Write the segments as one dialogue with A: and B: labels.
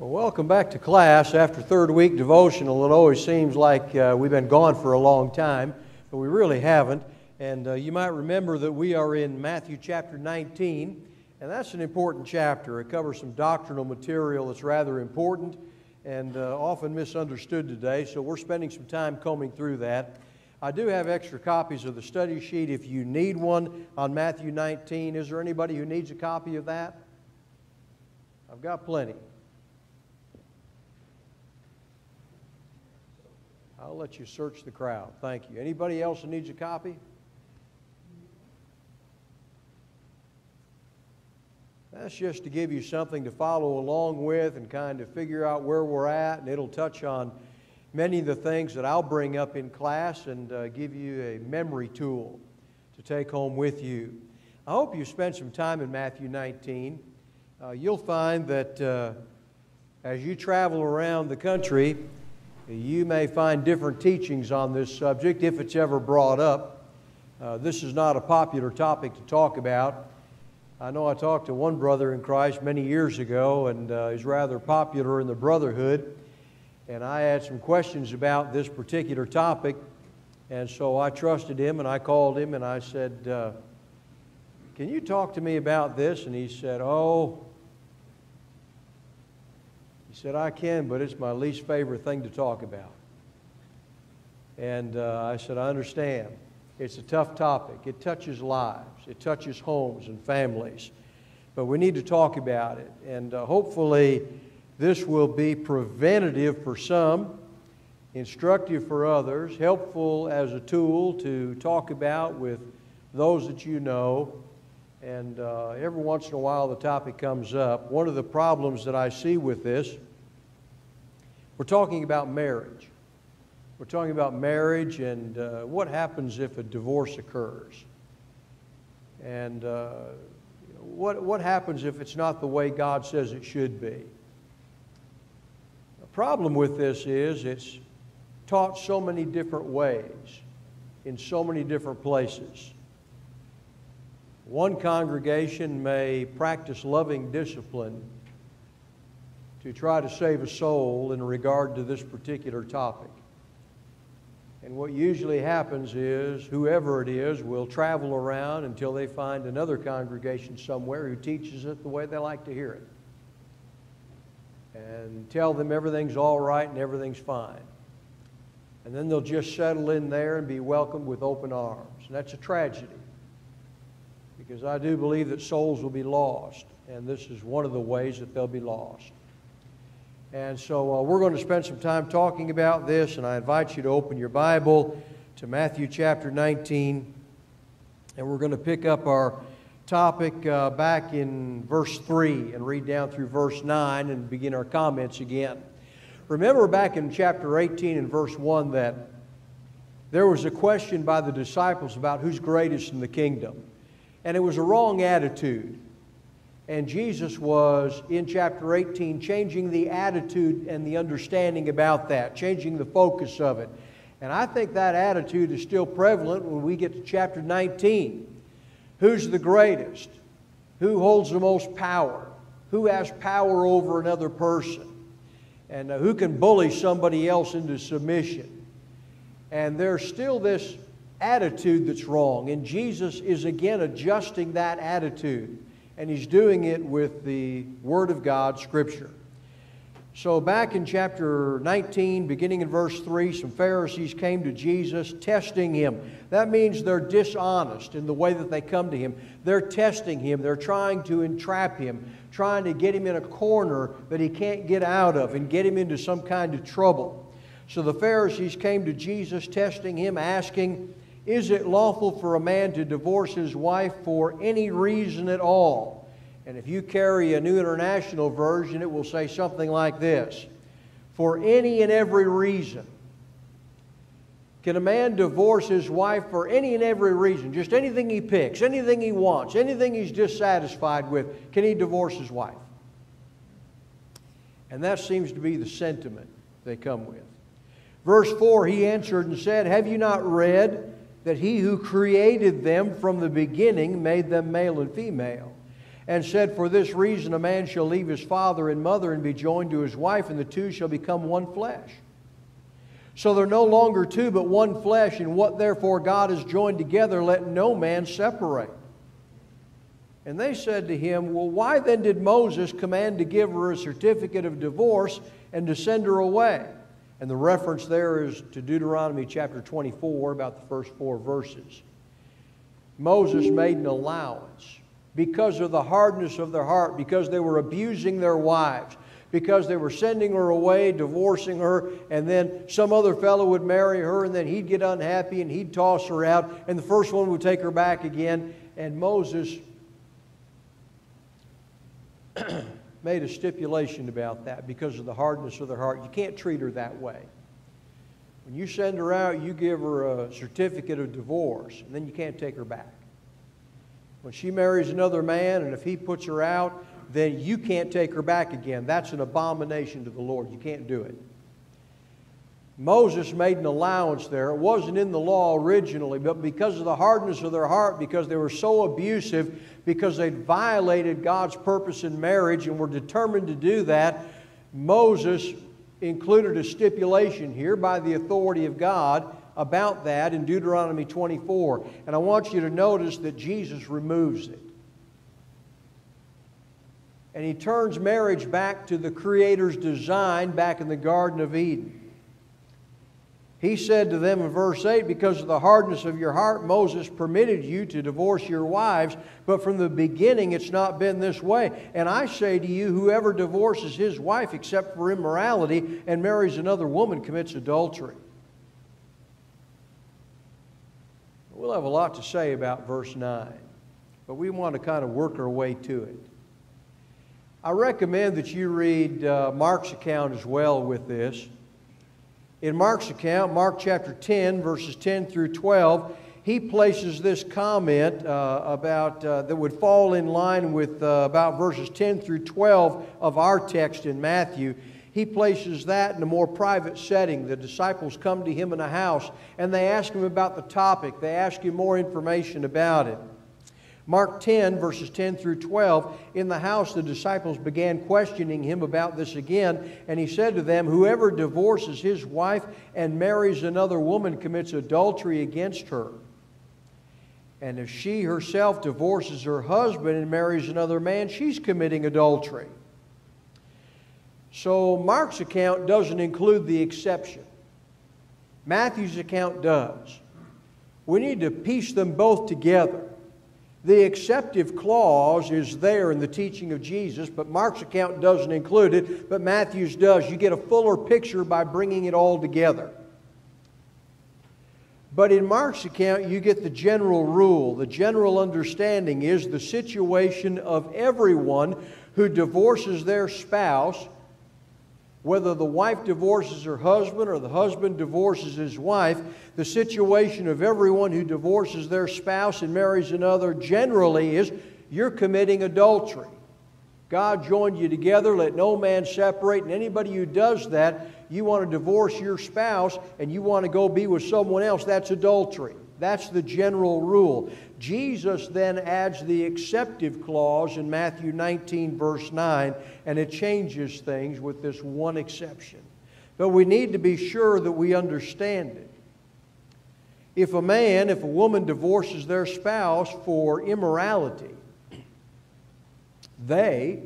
A: Well, welcome back to class. After third week devotional, it always seems like uh, we've been gone for a long time, but we really haven't. And uh, you might remember that we are in Matthew chapter 19, and that's an important chapter. It covers some doctrinal material that's rather important and uh, often misunderstood today, so we're spending some time combing through that. I do have extra copies of the study sheet if you need one on Matthew 19. Is there anybody who needs a copy of that? I've got plenty. I'll let you search the crowd. Thank you. Anybody else who needs a copy? That's just to give you something to follow along with and kind of figure out where we're at, and it'll touch on many of the things that I'll bring up in class and uh, give you a memory tool to take home with you. I hope you spend some time in Matthew 19. Uh, you'll find that uh, as you travel around the country, you may find different teachings on this subject if it's ever brought up. Uh, this is not a popular topic to talk about. I know I talked to one brother in Christ many years ago, and uh, he's rather popular in the brotherhood. And I had some questions about this particular topic, and so I trusted him and I called him and I said, uh, Can you talk to me about this? And he said, Oh, said, I can, but it's my least favorite thing to talk about. And uh, I said, I understand. It's a tough topic. It touches lives, it touches homes and families. But we need to talk about it. And uh, hopefully, this will be preventative for some, instructive for others, helpful as a tool to talk about with those that you know, and uh, every once in a while the topic comes up. One of the problems that I see with this, we're talking about marriage. We're talking about marriage and uh, what happens if a divorce occurs. And uh, what, what happens if it's not the way God says it should be. The problem with this is it's taught so many different ways in so many different places. One congregation may practice loving discipline to try to save a soul in regard to this particular topic. And what usually happens is whoever it is will travel around until they find another congregation somewhere who teaches it the way they like to hear it. And tell them everything's all right and everything's fine. And then they'll just settle in there and be welcomed with open arms. And that's a tragedy because I do believe that souls will be lost, and this is one of the ways that they'll be lost. And so uh, we're going to spend some time talking about this, and I invite you to open your Bible to Matthew chapter 19, and we're going to pick up our topic uh, back in verse 3 and read down through verse 9 and begin our comments again. Remember back in chapter 18 and verse 1 that there was a question by the disciples about who's greatest in the kingdom. And it was a wrong attitude. And Jesus was, in chapter 18, changing the attitude and the understanding about that, changing the focus of it. And I think that attitude is still prevalent when we get to chapter 19. Who's the greatest? Who holds the most power? Who has power over another person? And uh, who can bully somebody else into submission? And there's still this attitude that's wrong. And Jesus is again adjusting that attitude. And he's doing it with the Word of God, Scripture. So, back in chapter 19, beginning in verse 3, some Pharisees came to Jesus testing him. That means they're dishonest in the way that they come to him. They're testing him, they're trying to entrap him, trying to get him in a corner that he can't get out of and get him into some kind of trouble. So, the Pharisees came to Jesus, testing him, asking, is it lawful for a man to divorce his wife for any reason at all? And if you carry a New International Version, it will say something like this For any and every reason. Can a man divorce his wife for any and every reason? Just anything he picks, anything he wants, anything he's dissatisfied with, can he divorce his wife? And that seems to be the sentiment they come with. Verse 4 He answered and said, Have you not read? That he who created them from the beginning made them male and female. and said, For this reason a man shall leave his father and mother and be joined to his wife, and the two shall become one flesh. So they're no longer two, but one flesh, and what therefore God has joined together, let no man separate. And they said to him, Well, why then did Moses command to give her a certificate of divorce and to send her away? And the reference there is to Deuteronomy chapter 24, about the first four verses. Moses made an allowance because of the hardness of their heart, because they were abusing their wives, because they were sending her away, divorcing her, and then some other fellow would marry her, and then he'd get unhappy and he'd toss her out, and the first one would take her back again. And Moses made a stipulation about that because of the hardness of their heart. You can't treat her that way. When you send her out, you give her a certificate of divorce, and then you can't take her back. When she marries another man, and if he puts her out, then you can't take her back again. That's an abomination to the Lord. You can't do it. Moses made an allowance there. It wasn't in the law originally, but because of the hardness of their heart, because they were so abusive, because they'd violated God's purpose in marriage and were determined to do that, Moses included a stipulation here by the authority of God about that in Deuteronomy 24. And I want you to notice that Jesus removes it. And he turns marriage back to the Creator's design back in the Garden of Eden. He said to them in verse 8, Because of the hardness of your heart, Moses permitted you to divorce your wives, but from the beginning it's not been this way. And I say to you, whoever divorces his wife except for immorality and marries another woman commits adultery. We'll have a lot to say about verse 9, but we want to kind of work our way to it. I recommend that you read uh, Mark's account as well with this. In Mark's account, Mark chapter 10, verses 10 through 12, he places this comment uh, about uh, that would fall in line with uh, about verses 10 through 12 of our text in Matthew. He places that in a more private setting. The disciples come to him in a house and they ask him about the topic. They ask him more information about it. Mark 10, verses 10 through 12, in the house the disciples began questioning him about this again, and he said to them, Whoever divorces his wife and marries another woman commits adultery against her. And if she herself divorces her husband and marries another man, she's committing adultery. So Mark's account doesn't include the exception. Matthew's account does. We need to piece them both together. The exceptive clause is there in the teaching of Jesus, but Mark's account doesn't include it, but Matthew's does. You get a fuller picture by bringing it all together. But in Mark's account, you get the general rule. The general understanding is the situation of everyone who divorces their spouse whether the wife divorces her husband or the husband divorces his wife, the situation of everyone who divorces their spouse and marries another generally is you're committing adultery. God joined you together, let no man separate, and anybody who does that, you want to divorce your spouse and you want to go be with someone else, that's adultery. That's the general rule. Jesus then adds the exceptive clause in Matthew 19, verse 9, and it changes things with this one exception. But we need to be sure that we understand it. If a man, if a woman divorces their spouse for immorality, they,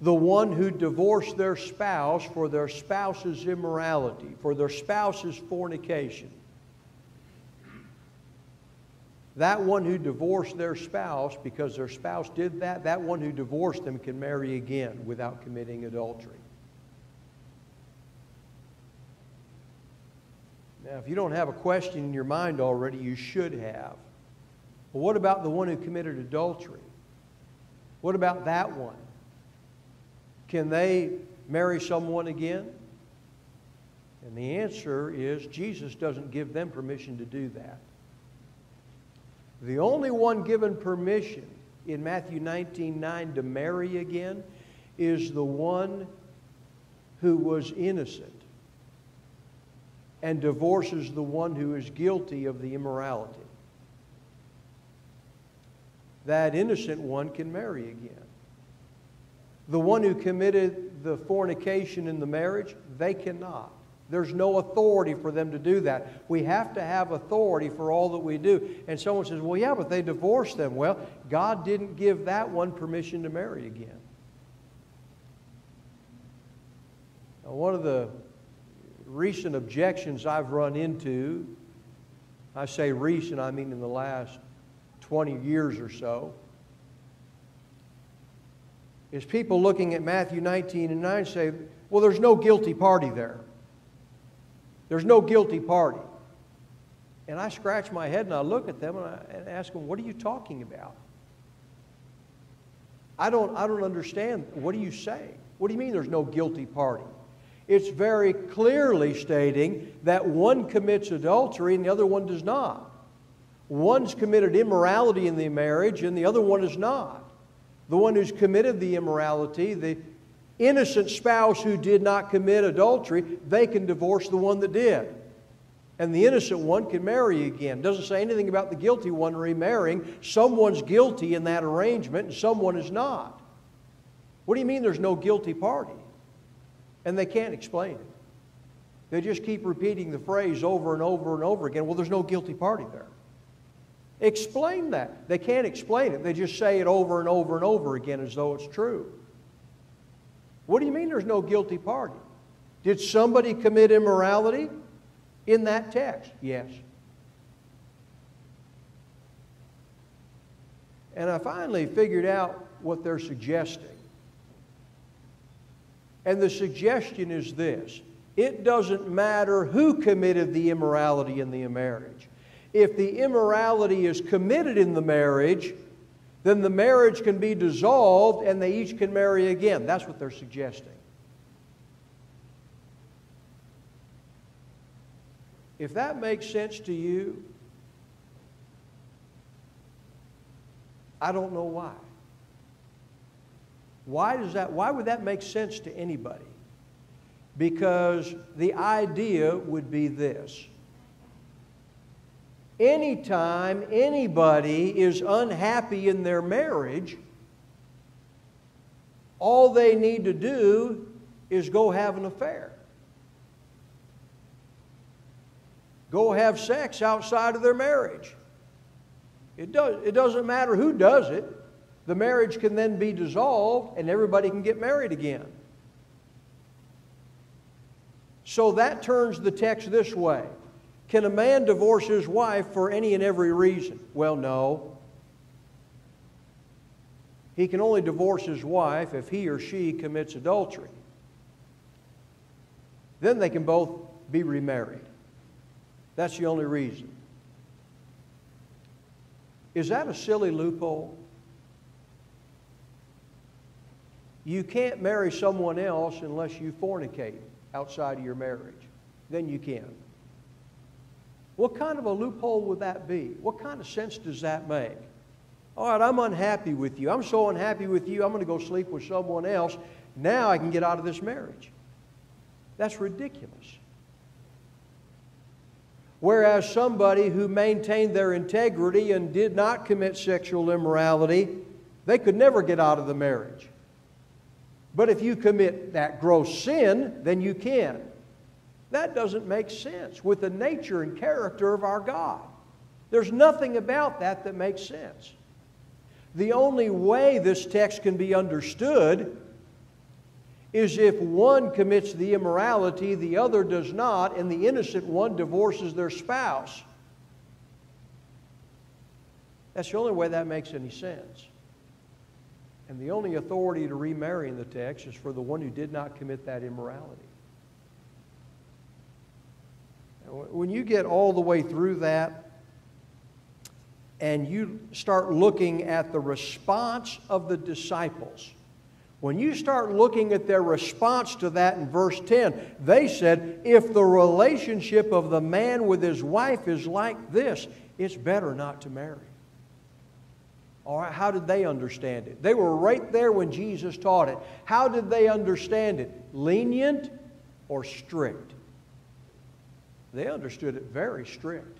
A: the one who divorced their spouse for their spouse's immorality, for their spouse's fornication, that one who divorced their spouse because their spouse did that, that one who divorced them can marry again without committing adultery. Now, if you don't have a question in your mind already, you should have. Well, what about the one who committed adultery? What about that one? Can they marry someone again? And the answer is Jesus doesn't give them permission to do that. The only one given permission in Matthew 19 9 to marry again is the one who was innocent and divorces the one who is guilty of the immorality. that innocent one can marry again. The one who committed the fornication in the marriage, they cannot. There's no authority for them to do that. We have to have authority for all that we do. And someone says, well, yeah, but they divorced them. Well, God didn't give that one permission to marry again. Now, one of the recent objections I've run into, I say recent, I mean in the last 20 years or so, is people looking at Matthew 19 and 9 say, well, there's no guilty party there. There's no guilty party. And I scratch my head and I look at them and, I, and ask them, What are you talking about? I don't, I don't understand. What are you saying? What do you mean there's no guilty party? It's very clearly stating that one commits adultery and the other one does not. One's committed immorality in the marriage and the other one is not. The one who's committed the immorality, the, innocent spouse who did not commit adultery, they can divorce the one that did. And the innocent one can marry again. Doesn't say anything about the guilty one remarrying. Someone's guilty in that arrangement and someone is not. What do you mean there's no guilty party? And they can't explain it. They just keep repeating the phrase over and over and over again. Well, there's no guilty party there. Explain that. They can't explain it. They just say it over and over and over again as though it's true. What do you mean there's no guilty party? Did somebody commit immorality in that text? Yes. And I finally figured out what they're suggesting. And the suggestion is this it doesn't matter who committed the immorality in the marriage. If the immorality is committed in the marriage, then the marriage can be dissolved and they each can marry again. That's what they're suggesting. If that makes sense to you, I don't know why. Why does that why would that make sense to anybody? Because the idea would be this anytime anybody is unhappy in their marriage, all they need to do is go have an affair. Go have sex outside of their marriage. It, does, it doesn't matter who does it. The marriage can then be dissolved and everybody can get married again. So that turns the text this way can a man divorce his wife for any and every reason? Well, no. He can only divorce his wife if he or she commits adultery. Then they can both be remarried. That's the only reason. Is that a silly loophole? You can't marry someone else unless you fornicate outside of your marriage. Then you can. What kind of a loophole would that be? What kind of sense does that make? All right, I'm unhappy with you. I'm so unhappy with you, I'm going to go sleep with someone else. Now I can get out of this marriage. That's ridiculous. Whereas somebody who maintained their integrity and did not commit sexual immorality, they could never get out of the marriage. But if you commit that gross sin, then you can. That doesn't make sense with the nature and character of our God. There's nothing about that that makes sense. The only way this text can be understood is if one commits the immorality, the other does not, and the innocent one divorces their spouse. That's the only way that makes any sense. And the only authority to remarry in the text is for the one who did not commit that immorality. When you get all the way through that and you start looking at the response of the disciples, when you start looking at their response to that in verse 10, they said, if the relationship of the man with his wife is like this, it's better not to marry. All right, how did they understand it? They were right there when Jesus taught it. How did they understand it? Lenient or strict? They understood it very strict.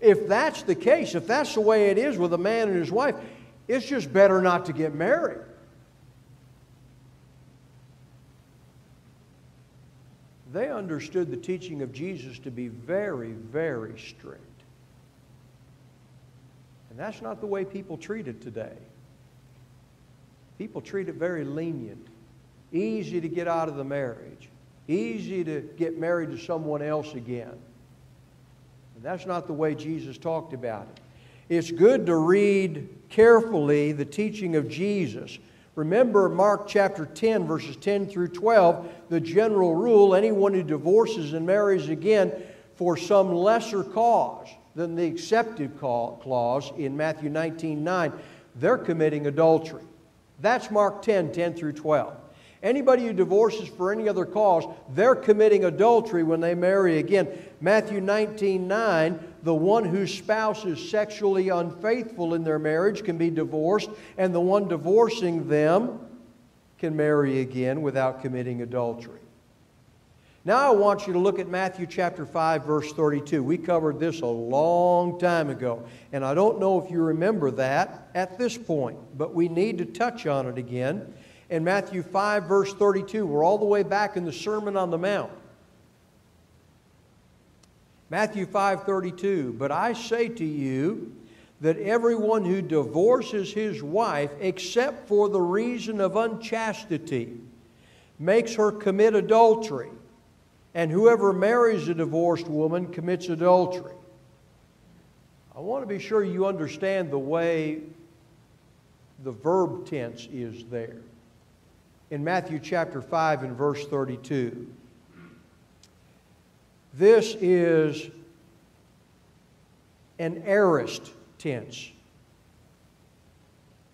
A: If that's the case, if that's the way it is with a man and his wife, It's just better not to get married. They understood the teaching of Jesus to be very, very strict. And that's not the way people treat it today. People treat it very lenient, easy to get out of the marriage, easy to get married to someone else again. And that's not the way Jesus talked about it. It's good to read carefully the teaching of Jesus. Remember Mark chapter 10, verses 10 through 12, the general rule anyone who divorces and marries again for some lesser cause than the exceptive clause in Matthew 19 9, they're committing adultery. That's Mark 10 10 through 12. Anybody who divorces for any other cause, they're committing adultery when they marry again. Matthew 19 9, the one whose spouse is sexually unfaithful in their marriage can be divorced, and the one divorcing them can marry again without committing adultery. Now I want you to look at Matthew chapter 5 verse 32. We covered this a long time ago, and I don't know if you remember that at this point, but we need to touch on it again. In Matthew 5 verse 32, we're all the way back in the Sermon on the Mount. Matthew 5:32, "But I say to you that everyone who divorces his wife except for the reason of unchastity makes her commit adultery." and whoever marries a divorced woman commits adultery. I want to be sure you understand the way the verb tense is there. In Matthew chapter 5 and verse 32, this is an aorist tense.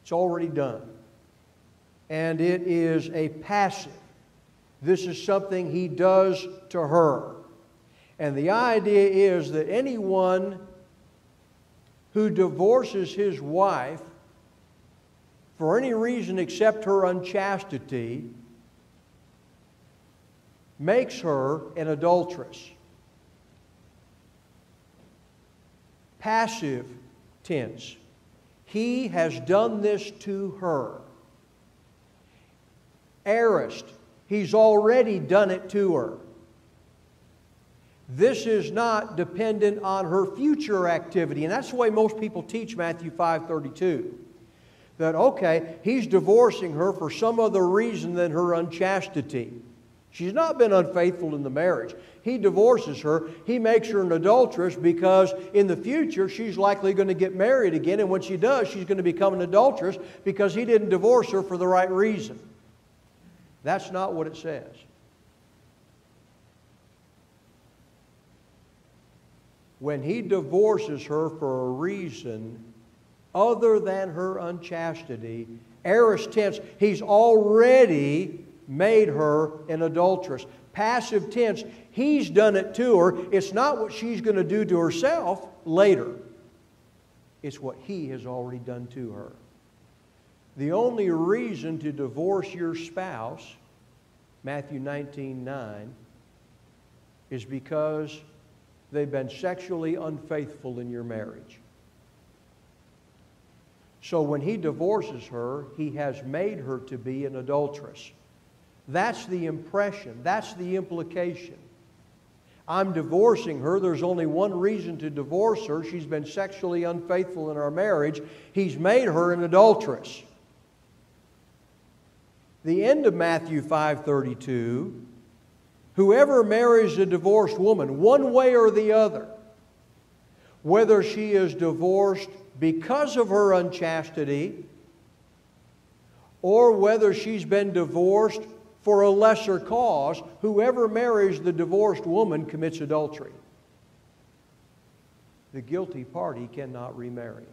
A: It's already done. And it is a passive. This is something he does to her. And the idea is that anyone who divorces his wife for any reason except her unchastity makes her an adulteress. Passive tense. He has done this to her. Aorist He's already done it to her. This is not dependent on her future activity. And that's the way most people teach Matthew 5:32. That okay, he's divorcing her for some other reason than her unchastity. She's not been unfaithful in the marriage. He divorces her. He makes her an adulteress because in the future she's likely going to get married again. And when she does, she's going to become an adulteress because he didn't divorce her for the right reason. That's not what it says. When he divorces her for a reason other than her unchastity, aorist tense, he's already made her an adulteress. Passive tense, he's done it to her. It's not what she's going to do to herself later, it's what he has already done to her. The only reason to divorce your spouse, Matthew 19 9, is because they've been sexually unfaithful in your marriage. So when he divorces her, he has made her to be an adulteress. That's the impression, that's the implication. I'm divorcing her. There's only one reason to divorce her. She's been sexually unfaithful in our marriage. He's made her an adulteress the end of Matthew 5:32, whoever marries a divorced woman, one way or the other, whether she is divorced because of her unchastity or whether she's been divorced for a lesser cause, whoever marries the divorced woman commits adultery. The guilty party cannot remarry.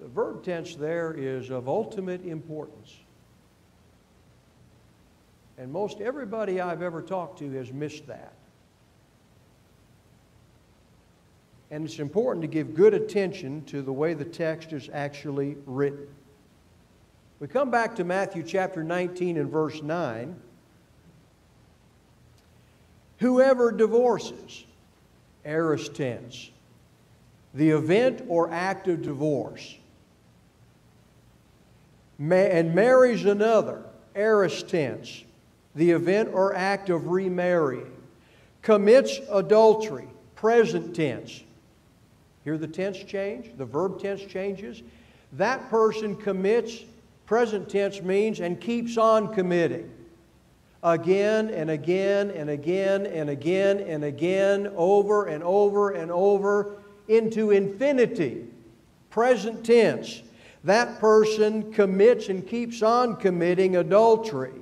A: The verb tense there is of ultimate importance. And most everybody I've ever talked to has missed that. And it's important to give good attention to the way the text is actually written. We come back to Matthew chapter 19 and verse 9. Whoever divorces, aorist tense, the event or act of divorce, and marries another, aorist tense, the event or act of remarrying, commits adultery, present tense. Hear the tense change? The verb tense changes. That person commits, present tense means, and keeps on committing. Again and again and again and again and again, over and over and over into infinity. Present tense. That person commits and keeps on committing adultery,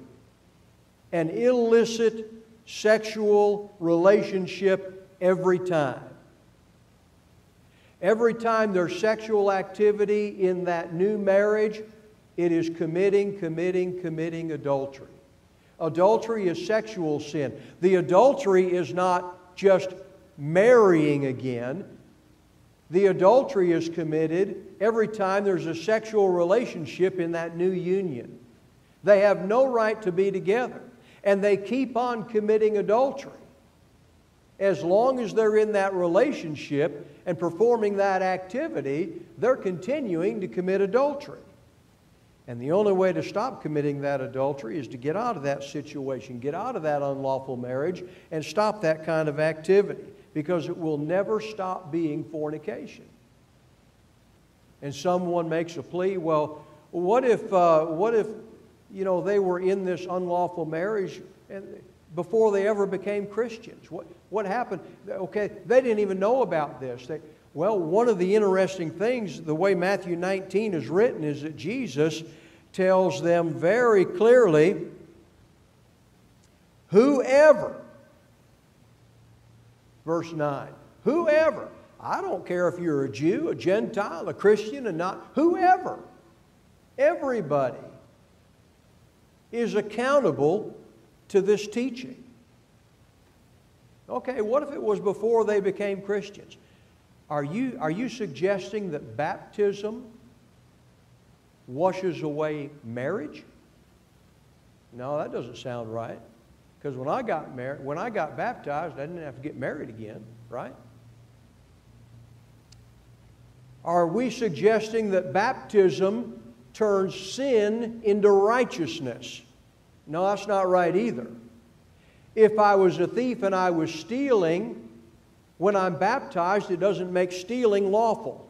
A: an illicit sexual relationship every time. Every time there's sexual activity in that new marriage, it is committing, committing, committing adultery. Adultery is sexual sin. The adultery is not just marrying again. The adultery is committed every time there's a sexual relationship in that new union. They have no right to be together, and they keep on committing adultery. As long as they're in that relationship and performing that activity, they're continuing to commit adultery. And the only way to stop committing that adultery is to get out of that situation, get out of that unlawful marriage, and stop that kind of activity because it will never stop being fornication. And someone makes a plea, well, what if, uh, what if you know, they were in this unlawful marriage and before they ever became Christians? What, what happened? Okay, they didn't even know about this. They, well, one of the interesting things, the way Matthew 19 is written, is that Jesus tells them very clearly whoever Verse 9 Whoever, I don't care if you're a Jew, a Gentile, a Christian, and not, whoever, everybody is accountable to this teaching. Okay, what if it was before they became Christians? Are you, are you suggesting that baptism washes away marriage? No, that doesn't sound right. Because when I got married, when I got baptized, I didn't have to get married again, right? Are we suggesting that baptism turns sin into righteousness? No, that's not right either. If I was a thief and I was stealing, when I'm baptized, it doesn't make stealing lawful.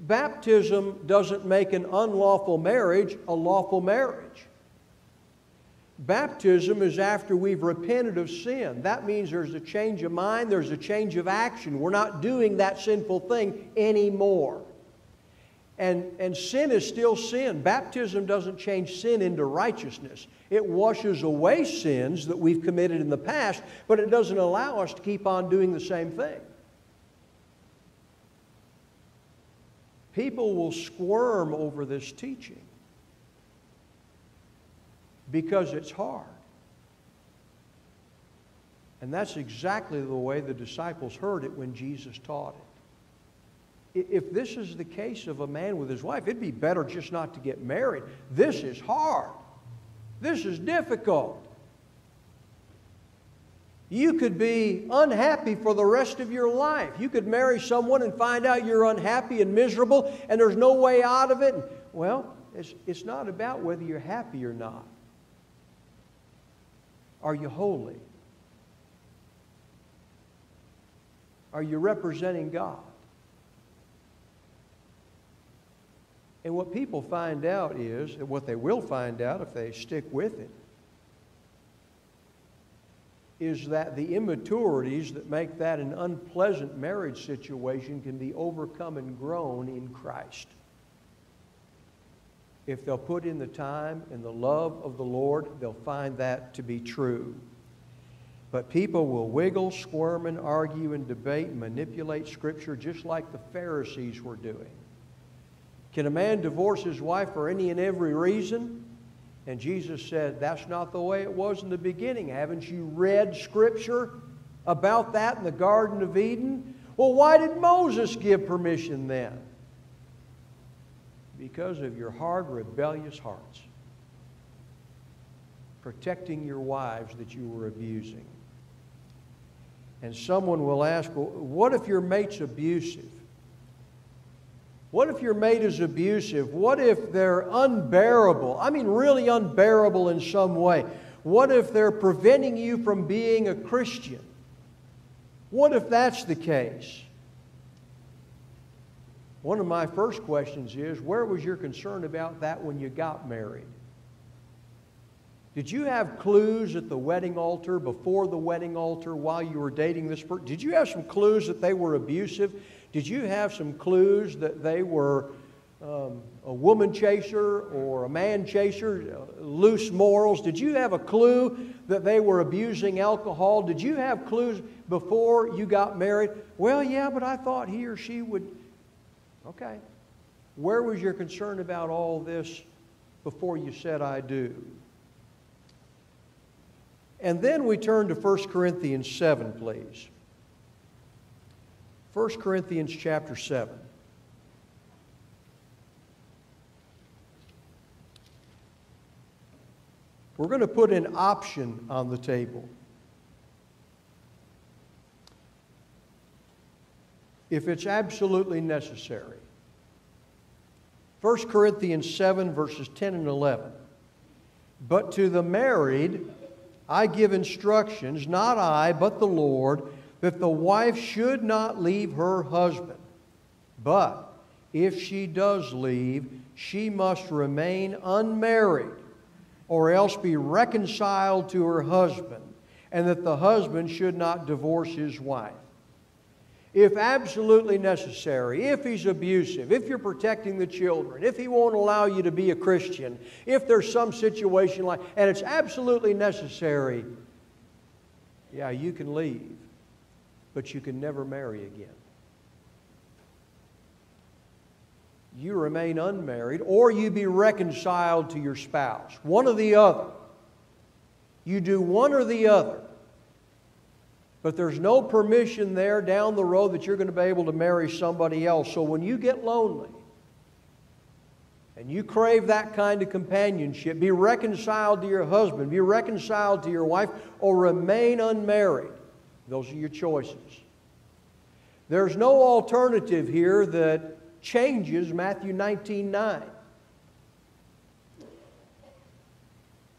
A: Baptism doesn't make an unlawful marriage a lawful marriage. Baptism is after we've repented of sin. That means there's a change of mind, there's a change of action. We're not doing that sinful thing anymore. And, and sin is still sin. Baptism doesn't change sin into righteousness. It washes away sins that we've committed in the past, but it doesn't allow us to keep on doing the same thing. People will squirm over this teaching because it's hard. And that's exactly the way the disciples heard it when Jesus taught it. If this is the case of a man with his wife, it'd be better just not to get married. This is hard. This is difficult. You could be unhappy for the rest of your life. You could marry someone and find out you're unhappy and miserable and there's no way out of it. Well, it's, it's not about whether you're happy or not. Are you holy? Are you representing God? And what people find out is, and what they will find out if they stick with it, is that the immaturities that make that an unpleasant marriage situation can be overcome and grown in Christ if they'll put in the time and the love of the Lord, they'll find that to be true. But people will wiggle, squirm, and argue and debate and manipulate Scripture just like the Pharisees were doing. Can a man divorce his wife for any and every reason? And Jesus said, That's not the way it was in the beginning. Haven't you read Scripture about that in the Garden of Eden? Well, why did Moses give permission then? because of your hard, rebellious hearts, protecting your wives that you were abusing. and someone will ask, well, what if your mate's abusive? What if your mate is abusive? What if they're unbearable? I mean, really unbearable in some way. What if they're preventing you from being a Christian? What if that's the case? One of my first questions is where was your concern about that when you got married? Did you have clues at the wedding altar, before the wedding altar, while you were dating this person? Did you have some clues that they were abusive? Did you have some clues that they were um, a woman chaser or a man chaser, uh, loose morals? Did you have a clue that they were abusing alcohol? Did you have clues before you got married? Well, yeah, but I thought he or she would. Okay. Where was your concern about all this before you said I do? And then we turn to 1 Corinthians 7, please. 1 Corinthians chapter 7. We're going to put an option on the table. If it's absolutely necessary. 1 Corinthians 7, verses 10 and 11. But to the married, I give instructions, not I, but the Lord, that the wife should not leave her husband. But if she does leave, she must remain unmarried, or else be reconciled to her husband, and that the husband should not divorce his wife if absolutely necessary, if he's abusive, if you're protecting the children, if he won't allow you to be a Christian, if there's some situation like, and it's absolutely necessary, yeah, you can leave, but you can never marry again. You remain unmarried, or you be reconciled to your spouse. One or the other. You do one or the other but there's no permission there down the road that you're going to be able to marry somebody else. So when you get lonely and you crave that kind of companionship, be reconciled to your husband, be reconciled to your wife, or remain unmarried. Those are your choices. There's no alternative here that changes Matthew 19 9.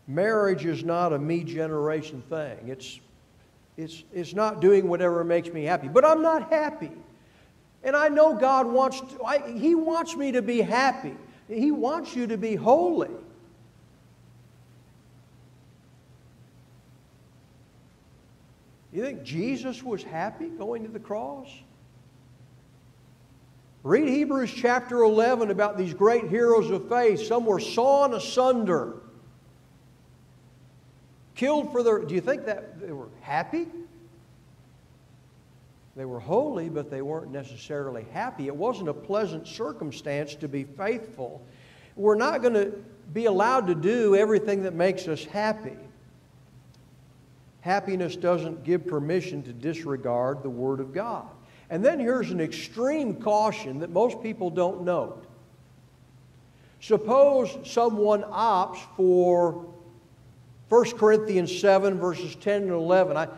A: Marriage is not a me generation thing. It's it's, it's not doing whatever makes me happy. But I'm not happy. And I know God wants to, I, He wants me to be happy. He wants you to be holy. You think Jesus was happy going to the cross? Read Hebrews chapter 11 about these great heroes of faith. Some were sawn asunder killed for their. Do you think that they were happy? They were holy, but they weren't necessarily happy. It wasn't a pleasant circumstance to be faithful. We're not going to be allowed to do everything that makes us happy. Happiness doesn't give permission to disregard the Word of God. And then here's an extreme caution that most people don't note. Suppose someone opts for 1 Corinthians 7, verses 10 and 11. I,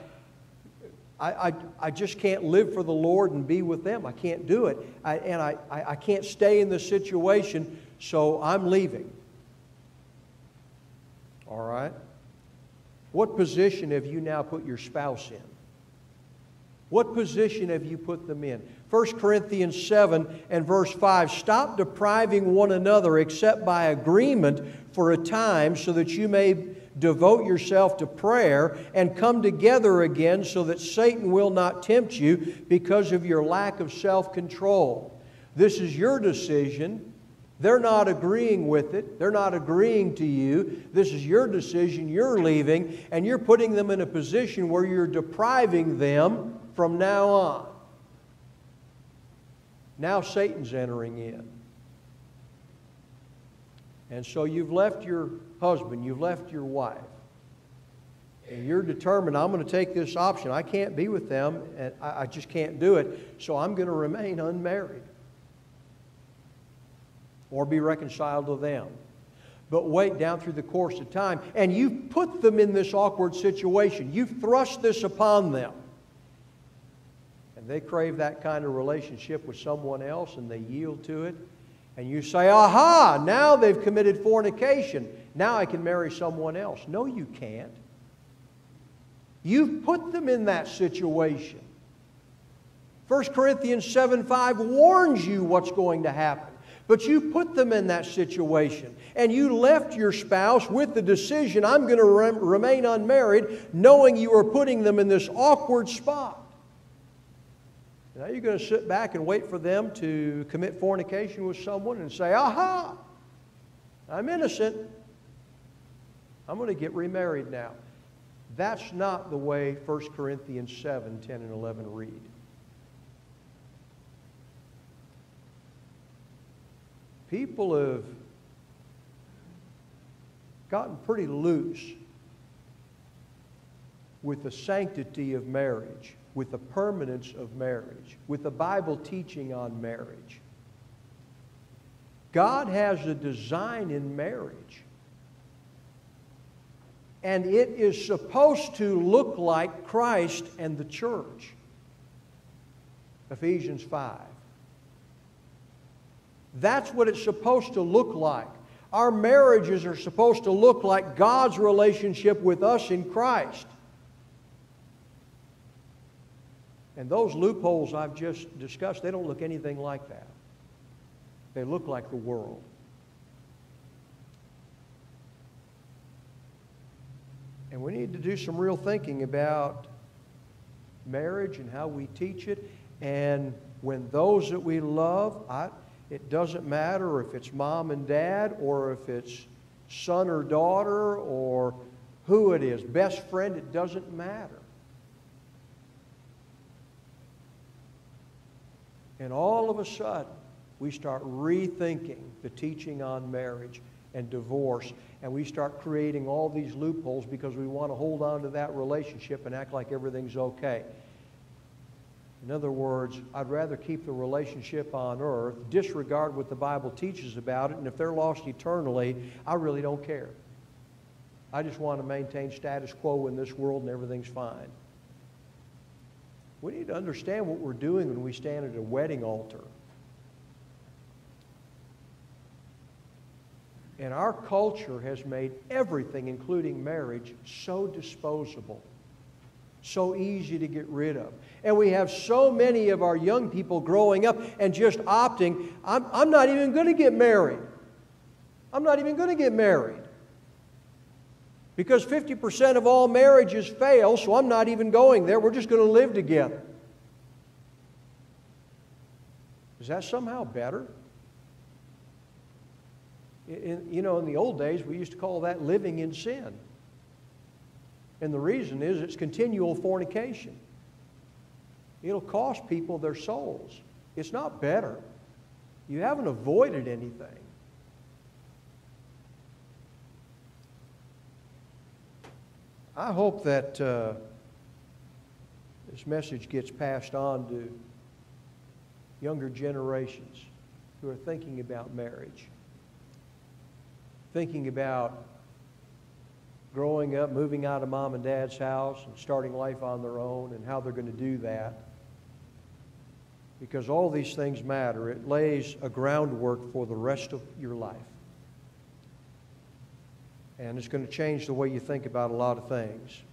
A: I, I, just can't live for the Lord and be with them. I can't do it. I, and I, I can't stay in this situation, so I'm leaving. All right? What position have you now put your spouse in? What position have you put them in? 1 Corinthians 7 and verse 5 Stop depriving one another except by agreement for a time so that you may devote yourself to prayer, and come together again so that Satan will not tempt you because of your lack of self control. This is your decision. They're not agreeing with it. They're not agreeing to you. This is your decision. You're leaving, and you're putting them in a position where you're depriving them from now on. Now Satan's entering in. And so you've left your husband, you've left your wife, and you're determined, I'm going to take this option. I can't be with them, and I, I just can't do it, so I'm going to remain unmarried or be reconciled to them. But wait down through the course of time, and you've put them in this awkward situation. You've thrust this upon them. And they crave that kind of relationship with someone else and they yield to it, and you say, aha, now they've committed fornication. Now I can marry someone else. No, you can't. You've put them in that situation. 1 Corinthians 7 5 warns you what's going to happen. But you put them in that situation and you left your spouse with the decision, I'm going to rem- remain unmarried, knowing you are putting them in this awkward spot. Now you're going to sit back and wait for them to commit fornication with someone and say, Aha, I'm innocent. I'm going to get remarried now. That's not the way 1 Corinthians 7 10 and 11 read. People have gotten pretty loose with the sanctity of marriage, with the permanence of marriage, with the Bible teaching on marriage. God has a design in marriage. And it is supposed to look like Christ and the church. Ephesians 5. That's what it's supposed to look like. Our marriages are supposed to look like God's relationship with us in Christ. And those loopholes I've just discussed, they don't look anything like that. They look like the world. And we need to do some real thinking about marriage and how we teach it. And when those that we love, I, it doesn't matter if it's mom and dad or if it's son or daughter or who it is, best friend, it doesn't matter. And all of a sudden, we start rethinking the teaching on marriage and divorce, and we start creating all these loopholes because we want to hold on to that relationship and act like everything's okay. In other words, I'd rather keep the relationship on earth, disregard what the Bible teaches about it, and if they're lost eternally, I really don't care. I just want to maintain status quo in this world and everything's fine. We need to understand what we're doing when we stand at a wedding altar. And our culture has made everything, including marriage, so disposable so easy to get rid of. And we have so many of our young people growing up and just opting, I'm, I'm not even going to get married. I'm not even going to get married. Because 50% of all marriages fail, so I'm not even going there. We're just going to live together. Is that somehow better? In, you know, in the old days, we used to call that living in sin. And the reason is it's continual fornication. It'll cost people their souls. It's not better. You haven't avoided anything. I hope that uh, this message gets passed on to younger generations who are thinking about marriage, thinking about growing up, moving out of mom and dad's house, and starting life on their own, and how they're going to do that. Because all these things matter. It lays a groundwork for the rest of your life. And it's going to change the way you think about a lot of things.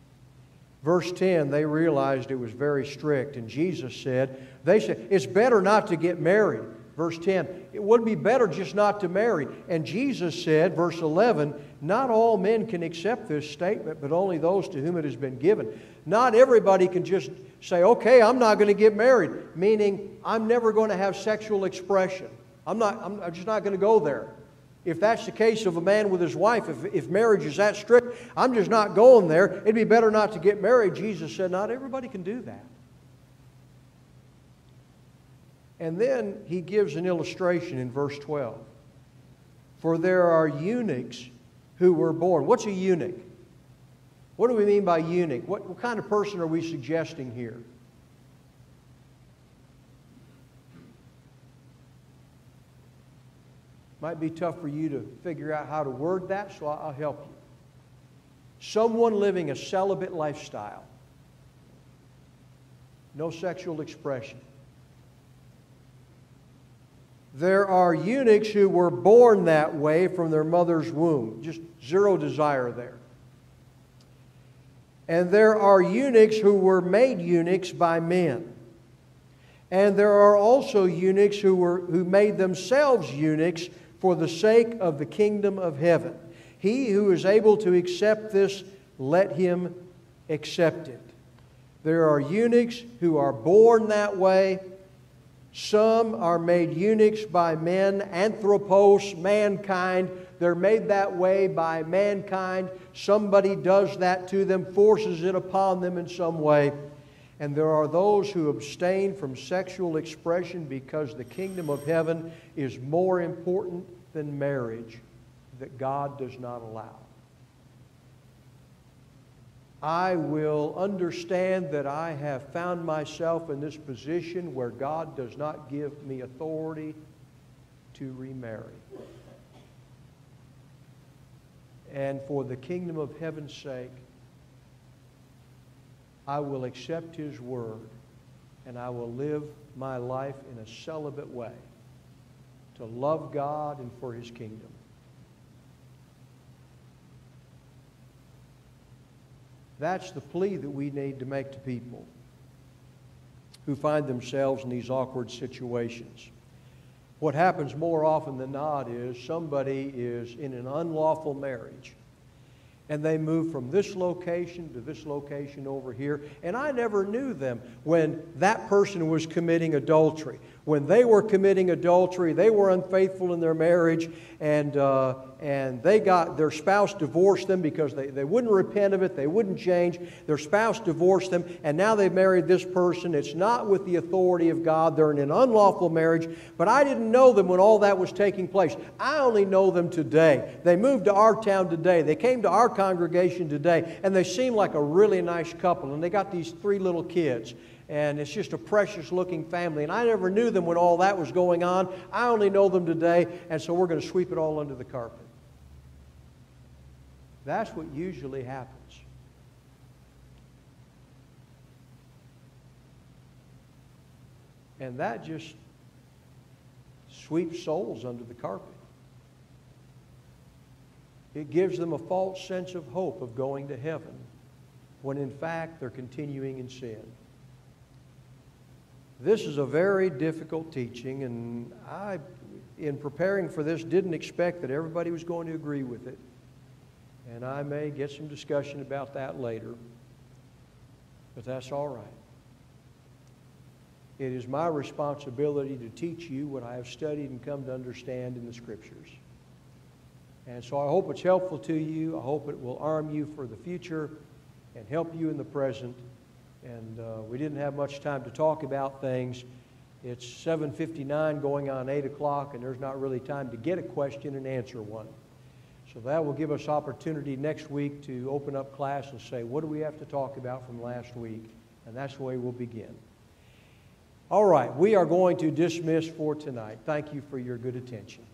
A: Verse 10, they realized it was very strict, and Jesus said, They said, it's better not to get married. Verse 10, it would be better just not to marry. And Jesus said, verse 11, not all men can accept this statement, but only those to whom it has been given. Not everybody can just say, okay, I'm not going to get married, meaning I'm never going to have sexual expression. I'm, not, I'm, just not going to go there. If that's the case of a man with his wife, if, if marriage is that strict, I'm just not going there. It'd be better not to get married. Jesus said, not everybody can do that. And then he gives an illustration in verse 12. For there are eunuchs who were born. What's a eunuch? What do we mean by eunuch? What, what kind of person are we suggesting here? Might be tough for you to figure out how to word that, so I'll help you. Someone living a celibate lifestyle. no sexual expression. There are eunuchs who were born that way from their mother's womb, just zero desire there. And there are eunuchs who were made eunuchs by men. And there are also eunuchs who, were, who made themselves eunuchs for the sake of the kingdom of heaven. He who is able to accept this, let him accept it. There are eunuchs who are born that way. Some are made eunuchs by men, anthropos, mankind. They're made that way by mankind. Somebody does that to them, forces it upon them in some way. And there are those who abstain from sexual expression because the kingdom of heaven is more important than marriage that God does not allow. I will understand that I have found myself in this position where God does not give me authority to remarry. And for the kingdom of heaven's sake, I will accept His word and I will live my life in a celibate way to love God and for His kingdom. That's the plea that we need to make to people who find themselves in these awkward situations. What happens more often than not is somebody is in an unlawful marriage and they move from this location to this location over here. And I never knew them when that person was committing adultery. When they were committing adultery, they were unfaithful in their marriage, and, uh, and they got their spouse divorced them because they, they wouldn't repent of it, they wouldn't change. Their spouse divorced them, and now they've married this person. It's not with the authority of God, they're in an unlawful marriage, but I didn't know them when all that was taking place. I only know them today. They moved to our town today, they came to our congregation today, and they seem like a really nice couple, and they got these three little kids and it's just a precious looking family. And I never knew them when all that was going on. I only know them today, and so we're going to sweep it all under the carpet. That's what usually happens. And that just sweeps souls under the carpet. It gives them a false sense of hope of going to heaven when in fact they're continuing in sin. This is a very difficult teaching, and I, in preparing for this, didn't expect that everybody was going to agree with it. And I may get some discussion about that later, but that's all right. It is my responsibility to teach you what I have studied and come to understand in the Scriptures. And so I hope it's helpful to you. I hope it will arm you for the future and help you in the present and uh, we didn't have much time to talk about things. It's 7:59 going on 8 o'clock, and there's not really time to get a question and answer one. So that will give us opportunity next week to open up class and say, what do we have to talk about from last week? And that's the way we'll begin. All right, we are going to dismiss for tonight. Thank you for your good attention.